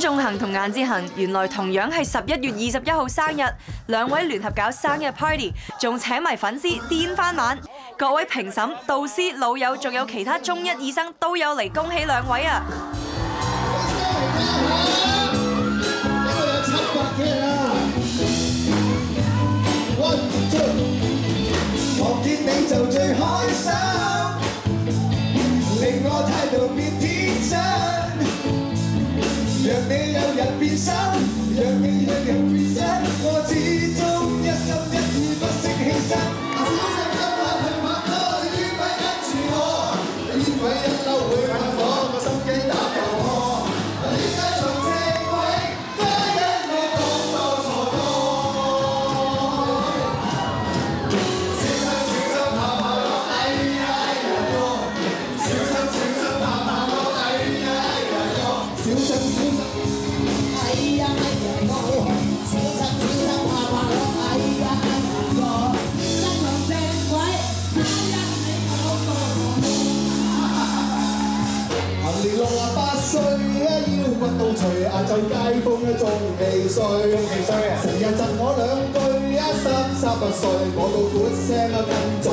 仲恒同顏志恒原來同樣係十一月二十一號生日，兩位聯合搞生日 party，仲請埋粉絲癲翻晚。各位評審、導師、老友，仲有其他中一醫生都有嚟恭喜兩位啊！人變心，讓你有人變身，我始終一心一意不惜犧牲。小心今晚去拍拖，你咪跟住我，你以為一嬲會噴火，我心機打爆破。點解從正軌，皆因你講到錯多。小心小心怕怕我，哎呀哎呀哥！小心小心怕怕我，哎呀哎呀哥！小心小心，六啊八歲，一腰骨到除，晏晝街坊一仲未睡，成日窒我兩句，一三三八歲，我到咕聲啊跟咗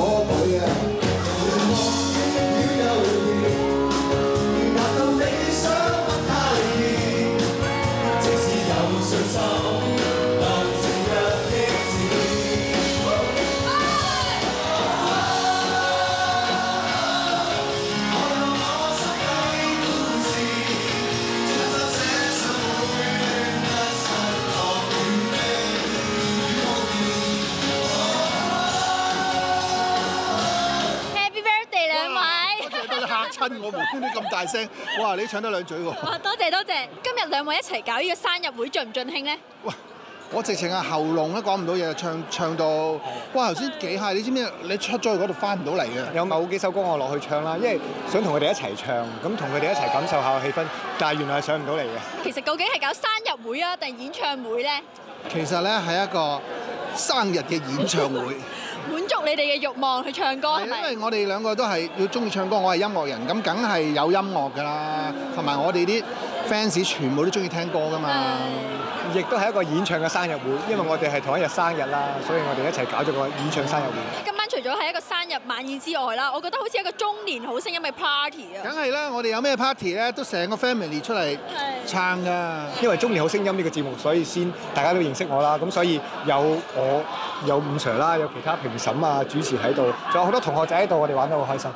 我，無端端咁大聲，哇！你唱得兩嘴喎。哇，多謝多謝！今日兩位一齊搞呢個生日會，盡唔盡興呢？我直情係喉嚨都講唔到嘢，唱唱到哇！頭先幾下，你知唔知？你出咗去嗰度翻唔到嚟嘅。有某幾首歌我落去唱啦，因為想同佢哋一齊唱，咁同佢哋一齊感受下氣氛，但係原來係上唔到嚟嘅。其實究竟係搞生日會啊，定係演唱會呢？其實咧係一個生日嘅演唱會，滿足你哋嘅慾望去唱歌係因咪？為我哋兩個都係要中意唱歌，我係音樂人，咁梗係有音樂㗎啦，同埋我哋啲 fans 全部都中意聽歌㗎嘛。亦都係一個演唱嘅生日會，因為我哋係同一日生日啦，所以我哋一齊搞咗個演唱生日會。今晚除咗係一個生日晚宴之外啦，我覺得好似一個中年好聲音嘅 party 啊！梗係啦，我哋有咩 party 咧，都成個 family 出嚟撐㗎。因為《中年好聲音》呢個節目，所以先大家都認識我啦。咁所以有我有五 Sir 啦，有其他評審啊、主持喺度，仲有好多同學仔喺度，我哋玩得好開心。